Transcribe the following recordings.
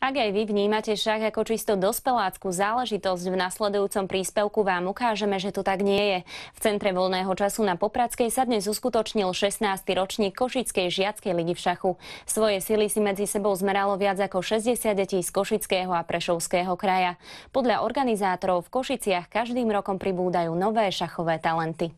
Ak aj vy vnímate šach ako čisto dospeláckú záležitosť, v nasledujúcom príspevku vám ukážeme, že to tak nie je. V Centre voľného času na Popradskej sa dnes uskutočnil 16. ročník Košickej žiackej ligy v šachu. Svoje sily si medzi sebou zmeralo viac ako 60 detí z Košického a Prešovského kraja. Podľa organizátorov v Košiciach každým rokom pribúdajú nové šachové talenty.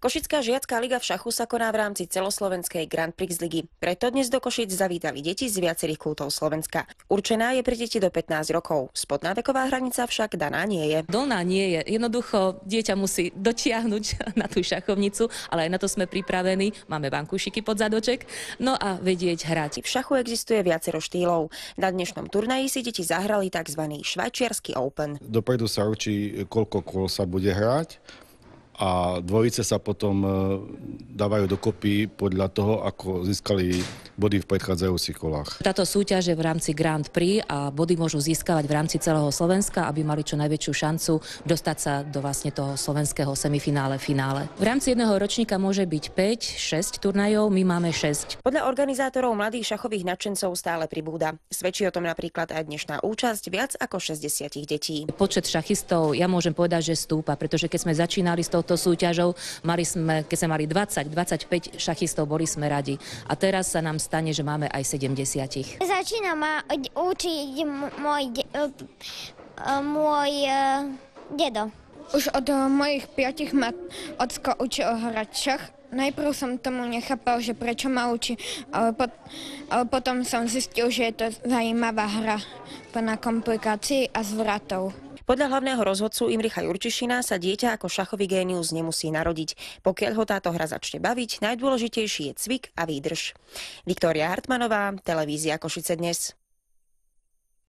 Košická žiacká liga v šachu sa koná v rámci celoslovenskej Grand Prix ligy. Preto dnes do Košic zavítali deti z viacerých kútov Slovenska. Určená je pre deti do 15 rokov. Spodná veková hranica však daná nie je. Dolná nie je. Jednoducho dieťa musí dotiahnuť na tú šachovnicu, ale aj na to sme pripravení. Máme bankušiky pod zadoček. No a vedieť hrať. V šachu existuje viacero štýlov. Na dnešnom turnaji si deti zahrali tzv. švajčiarsky Open. Dopredu sa určí, koľko kôl sa bude hrať a dvojice sa potom e, dávajú dokopy podľa toho, ako získali body v predchádzajúcich kolách. Táto súťaž je v rámci Grand Prix a body môžu získavať v rámci celého Slovenska, aby mali čo najväčšiu šancu dostať sa do vlastne toho slovenského semifinále, finále. V rámci jedného ročníka môže byť 5-6 turnajov, my máme 6. Podľa organizátorov mladých šachových nadšencov stále pribúda. Svedčí o tom napríklad aj dnešná účasť viac ako 60 detí. Počet šachistov, ja môžem povedať, že stúpa, pretože keď sme začínali s touto touto súťažou. Mali sme, keď sme mali 20-25 šachistov, boli sme radi. A teraz sa nám stane, že máme aj 70. Začína ma učiť môj, de, môj uh, dedo. Už od mojich piatich ma ocko učil hrať šach. Najprv som tomu nechápal, že prečo ma učí, ale, pot, ale potom som zistil, že je to zaujímavá hra plná komplikácií a zvratov. Podľa hlavného rozhodcu Imricha Jurčišina sa dieťa ako šachový génius nemusí narodiť. Pokiaľ ho táto hra začne baviť, najdôležitejší je cvik a výdrž. Viktória Hartmanová, televízia Košice dnes.